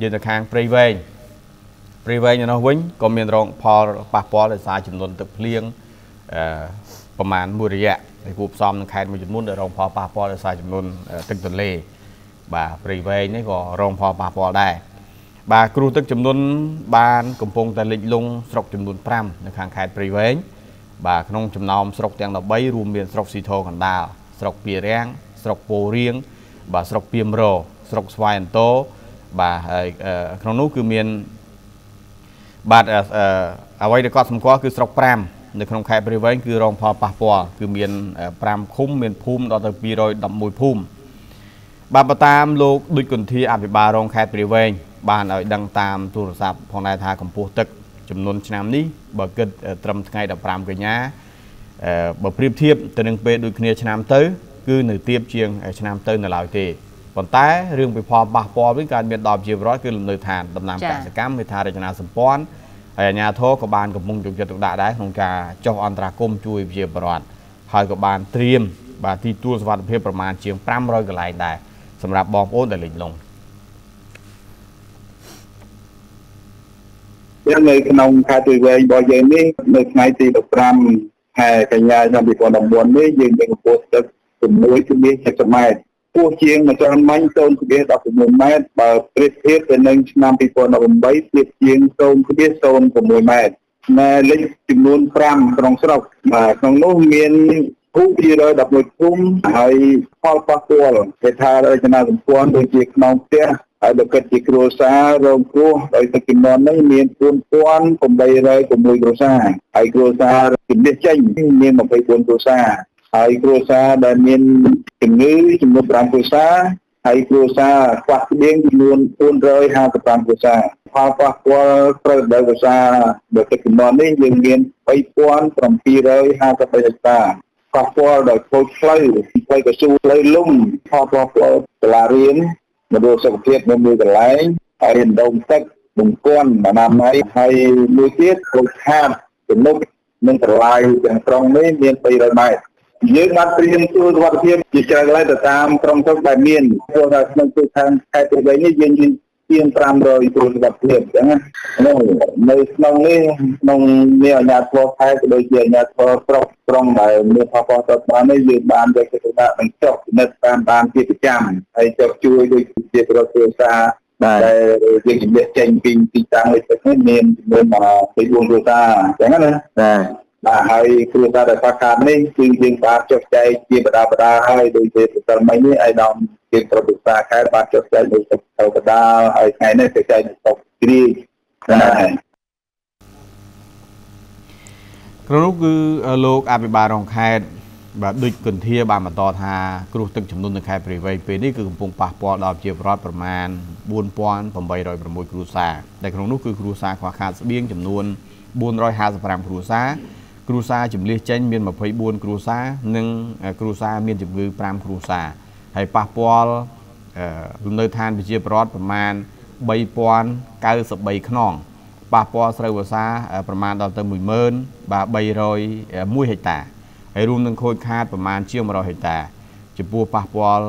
យើងទៅខាងព្រៃវែងព្រៃវែងនៅនោះវិញក៏មានរងផលប៉ះពាល់ដោយសារចំនួនទឹកភ្លៀងអឺប្រមាណមួយរយៈហើយគួបផ្សំនឹងខេត្តមួយចំនួនដែលរងផលប៉ះពាល់ដោយសារចំនួនទឹកទន្លេបាទព្រៃវែងនេះក៏រងផលប៉ះពាល់ដែរបាទគ្រោះទឹកចំនួនបានកំពុងតែលិចលង់ស្រុកចំនួន5នៅខាងខេត្តព្រៃវែងបាទក្នុងចំណោមស្រុកទាំង13រួមមានស្រុកស៊ីធរកណ្ដាលស្រុកពីរាំងស្រុកពោរៀងបាទស្រុកពីមរស្រុកស្វាយអន្តោ បាទហើយក្នុងនោះគឺមានបាទអ្វីដែលគាត់សម្គាល់គឺស្រុក5នៅក្នុងខេត្តព្រៃវែងគឺរងផលប៉ះពាល់គឺមាន5ឃុំមានភូមិដល់ទៅ211ភូមិបាទបើតាមលោកដូចគន្ធាអភិបាលរងខេត្តព្រៃវែងបានឲ្យដឹងតាមទូរស័ព្ទផងដែរថាកម្ពស់ទឹកចំនួនឆ្នាំនេះបើគិតត្រឹមថ្ងៃ15កញ្ញាបើប្រៀបធៀបទៅនឹងពេលដូចគ្នាឆ្នាំទៅ គឺនៅទៀបជាងឆ្នាំទៅនៅឡើយទេ ប៉ុន្តែរឿងពិផលប៉ះពាល់វិញកើតមានដល់ជាប្រវត្តិគឺលំនៅឋានដំណាំកសិកម្មមេថារចនាសម្ព័ន្ធហើយអាជ្ញាធរក៏បានកំពុងយកចិត្តទុកដាក់ដែរក្នុងការចុះអន្តរាគមន៍ជួយជាប្រវត្តិហើយក៏បានត្រៀមបាទទីទួលសុវត្ថិភាពប្រមាណជាង500កន្លែងដែរសម្រាប់បងប្អូនដែលលេចលង់យ៉ាងនៅក្នុងខេត្តទីវែងរបស់យើងនេះនៅថ្ងៃទី15ខែកញ្ញាឆ្នាំ2019នេះយើងមានកម្ពស់ទឹក6.70ម៉ែត្រ ពោះជាងមួយចន្ទមាញ់0.16ម៉ែត្របើប្រៀបធៀបទៅនឹងឆ្នាំ2018ប្រៀបជាង0.06ម៉ែត្រណែលេខចំនួន5ក្នុងស្រុកបាទក្នុងនោះមានភូមិ211ភូមិហើយផលប៉ះពាល់គេថារចនាសម្ព័ន្ធដូចជាក្នុងផ្ទះហើយបើគិតជាគ្រួសាររងគ្រោះដោយទឹកជំនន់នេះមាន4806គ្រួសារហើយគ្រួសារជំនះចេញមាន24គ្រួសារហើយគ្រួសារដែលមាន ជំងឺចំនួន5គ្រួសារហើយគ្រួសារខ្វះស្បៀងចំនួន455គ្រួសារផលប៉ះពាល់ត្រូវដល់គ្រួសារដែលទឹកជំនន់នេះយើងមាន3753ហិកតាប៉ះពាល់ដោយខូចផ្លូវផ្លូវកស៊ូផ្លូវលំផលប៉ះពាល់សាលារៀនមណ្ឌលសុខភាពនៅមួយកន្លែងហើយដងទឹកបង្គាន់អនាម័យហើយមួយទៀតខូចខាតទំនប់និងត្រឡាយទាំងត្រង់នេះមាន300ម៉ែត្រ យើងបានត្រៀមទូសុខភាពជាច្រើនកន្លែងទៅតាមក្រុមសុខដែលមានព្រោះថាក្នុងទូខាងខេត្តព្រៃវែងនេះយើងមានជាង500ទូសុខភាពអញ្ចឹងណានៅក្នុងនេះក្នុងមានអាជ្ញាធរខេត្តក៏ដូចជាអាជ្ញាធរស្រុកក្រុងដែលមានផលប៉ះពាល់បាននេះយើងបានយកចិត្តទុកដាក់បញ្ចុះពិនិត្យតាមបានជាប្រចាំហើយចុះជួយដូចជាប្រទេសសាដែលយើងជំនះចេញពីទីតាំងនេះទៅមានចំនួន24គ្រួសារអញ្ចឹងណាបាទ បាទហើយគ្រួសារដែលខ្វះខាតនេះគឺយើងបានចុះចែកជាបដាបដាហើយដូចជាប្រសិលមិញនេះឯកឧត្តមជាប្រពន្ធសាខេត្តបានចុះចែកនៅស្រុកកដាលហើយថ្ងៃនេះទៅចែកនៅស្រុកគ្រីដែរក្នុងនោះគឺលោកអភិបាលរងខេត្តបាទដូចគន្ធាបានបន្តថាគ្រោះទឹកចំនួននៅខេត្តព្រៃវែងពេលនេះគឺកំពុងប៉ះពាល់ដល់ជាប្រវត្តិប្រមាណ4806គ្រួសារដែលក្នុងនោះគឺគ្រួសារខ្វះខាតស្បៀងចំនួន455គ្រួសារ គ្រួសារចម្លៀសចេញមាន24គ្រួសារនិងគ្រួសារមានជំងឺ5គ្រួសារហើយប៉ះពាល់លំនៅឋានប្រជាពលរដ្ឋប្រមាណ3093ខ្នងប៉ះពាល់ស្រូវវស្សាប្រមាណដល់ទៅ10000បាទ301ហិកតាហើយរួមនឹងខូចខាតប្រមាណជាង100ហិកតាចំពោះប៉ះពាល់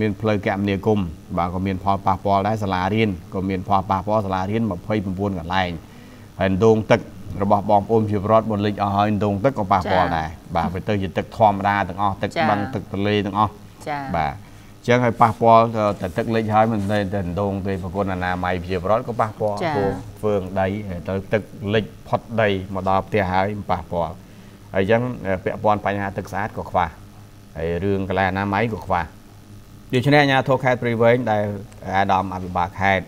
មានផ្លូវគមនាគមន៍បាទក៏មានផលប៉ះពាល់ដែរសាលារៀនក៏មានផលប៉ះពាល់សាលារៀន29កន្លែងហើយដងទឹក របស់បងប្អូនជាប្រវត្តិបនលិចអស់ហើយដងទឹកក៏ប៉ះពាល់ដែរបាទវាទៅជាទឹកធម្មតាទាំងអស់ទឹកបឹងទឹកទន្លេទាំងអស់ចា៎បាទអញ្ចឹងហើយប៉ះពាល់តែទឹកលិចហើយមិនតែតែដងទេប្រគុណអនាម័យជាប្រវត្តិក៏ប៉ះពាល់ព្រោះធ្វើងដីទៅទឹកលិចផុតដីមកដល់ផ្ទះហើយប៉ះពាល់ហើយអញ្ចឹងពាក់ព័ន្ធបញ្ហាទឹកស្អាតក៏ខ្វះហើយរឿងកន្លែងអនាម័យក៏ខ្វះដូច្នេះអាជ្ញាធរខេត្តព្រៃវែងដែលអាដាមអភិបាលខេត្ត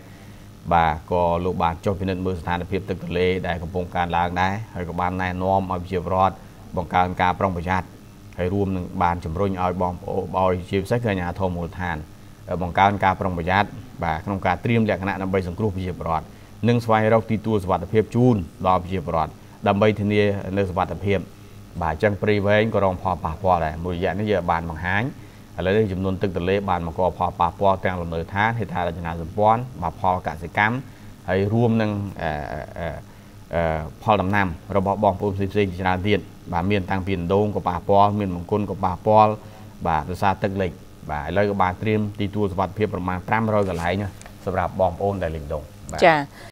បាទក៏លោកបានចុះពិនិត្យមើលស្ថានភាពទឹកទន្លេដែលកំពុងកើនឡើងដែរហើយក៏បានណែនាំឲ្យប្រជាពលរដ្ឋបង្កើនការប្រុងប្រយ័ត្នហើយរួមនឹងបានជំរុញឲ្យបងប្អូនឲ្យជាពិសេសគឺអាជ្ញាធរមូលដ្ឋានបង្កើនការប្រុងប្រយ័ត្នបាទក្នុងការត្រៀមលក្ខណៈដើម្បីសង្គ្រោះប្រជាពលរដ្ឋនិងស្វែងរកទីទួលសុវត្ថិភាពជូនដល់ប្រជាពលរដ្ឋដើម្បីធានានៅសុវត្ថិភាពបាទអញ្ចឹងព្រៃវែងក៏រងផលប៉ះពាល់ដែរមួយរយៈនេះយើងបានបង្ហាញ ឥឡូវនេះចំនួនទឹកទន្លេបានមកកផលប៉ះពាល់ទាំងលំនៅឋានហេដ្ឋារចនាសម្ព័ន្ធបាទផលកសិកម្មហើយរួមនឹងផលដំណាំរបស់បងប្អូនផ្សេងៗជាច្រើនទៀតបាទមានតាំងពីដងក៏ប៉ះពាល់មានមង្គលក៏ប៉ះពាល់បាទដោយសារទឹកលិចបាទឥឡូវក៏បានត្រៀមទីទួលសុវត្ថិភាពប្រមាណ500កន្លែងសម្រាប់បងប្អូនដែលលេងដងចា